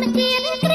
Kim it.